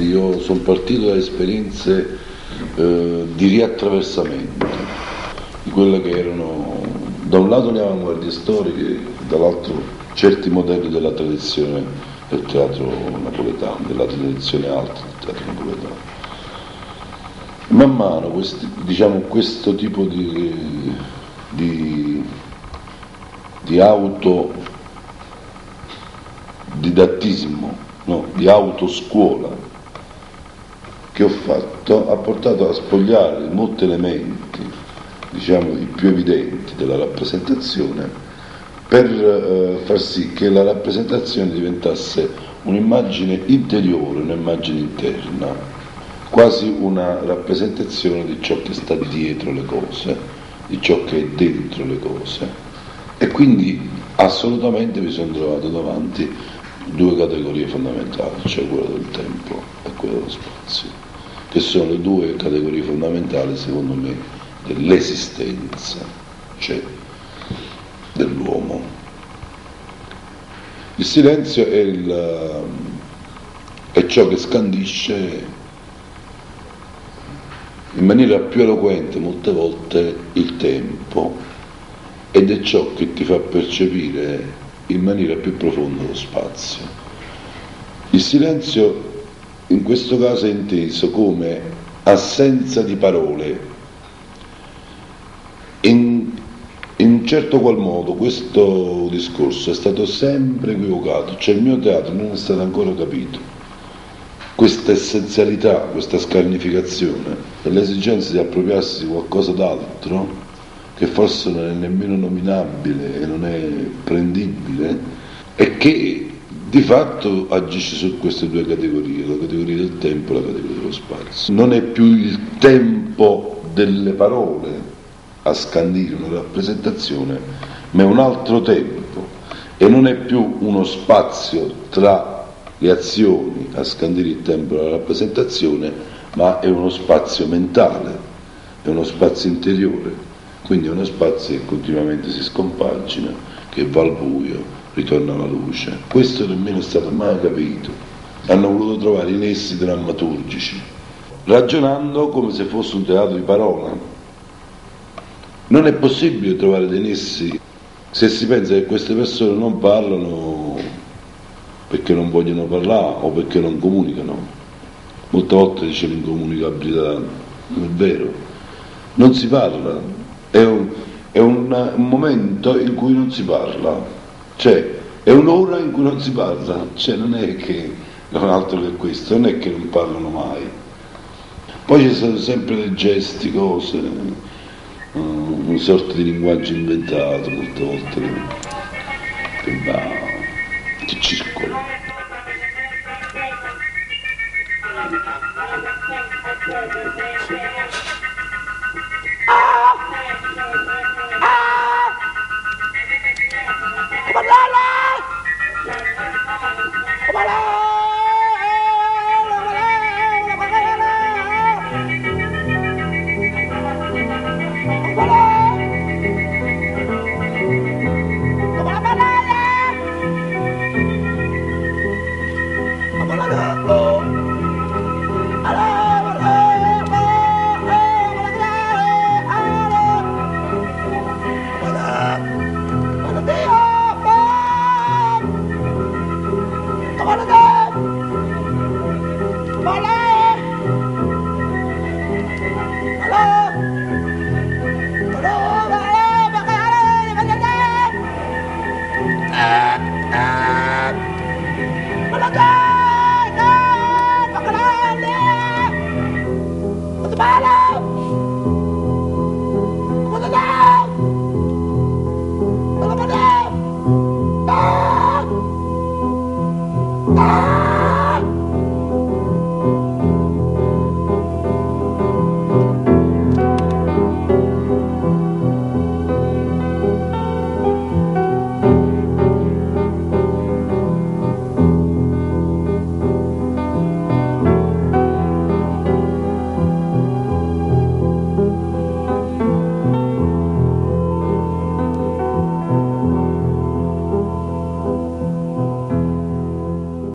Io sono partito da esperienze eh, di riattraversamento, di quelle che erano da un lato le avanguardie storiche, dall'altro certi modelli della tradizione del teatro napoletano, della tradizione alta del teatro napoletano. Man mano questi, diciamo, questo tipo di, di, di autodidattismo, no, di autoscuola, che ho fatto ha portato a spogliare molti elementi, diciamo i più evidenti della rappresentazione, per eh, far sì che la rappresentazione diventasse un'immagine interiore, un'immagine interna, quasi una rappresentazione di ciò che sta dietro le cose, di ciò che è dentro le cose. E quindi assolutamente mi sono trovato davanti due categorie fondamentali, cioè quella del tempo e quella dello spazio che sono le due categorie fondamentali, secondo me, dell'esistenza, cioè dell'uomo. Il silenzio è, il, è ciò che scandisce in maniera più eloquente molte volte il tempo ed è ciò che ti fa percepire in maniera più profonda lo spazio. Il silenzio in questo caso è inteso come assenza di parole. In, in certo qual modo questo discorso è stato sempre equivocato, cioè il mio teatro non è stato ancora capito. Questa essenzialità, questa scarnificazione, l'esigenza di appropriarsi di qualcosa d'altro, che forse non è nemmeno nominabile e non è prendibile, e che di fatto agisce su queste due categorie, la categoria del tempo e la categoria dello spazio. Non è più il tempo delle parole a scandire una rappresentazione, ma è un altro tempo e non è più uno spazio tra le azioni a scandire il tempo della rappresentazione, ma è uno spazio mentale, è uno spazio interiore, quindi è uno spazio che continuamente si scompagina, che va al buio, ritorna alla luce. Questo nemmeno è stato mai capito. Hanno voluto trovare i nessi drammaturgici, ragionando come se fosse un teatro di parola. Non è possibile trovare dei nessi se si pensa che queste persone non parlano perché non vogliono parlare o perché non comunicano. Molte volte dice l'incomunicabilità, non è vero, non si parla, è un, è un momento in cui non si parla, cioè è un'ora in cui non si parla, cioè non è che non altro che questo, non è che non parlano mai. Poi ci sono sempre dei gesti, cose, mm, una sorta di linguaggio inventato molte volte che, che va, che circola. Thank you. Bye.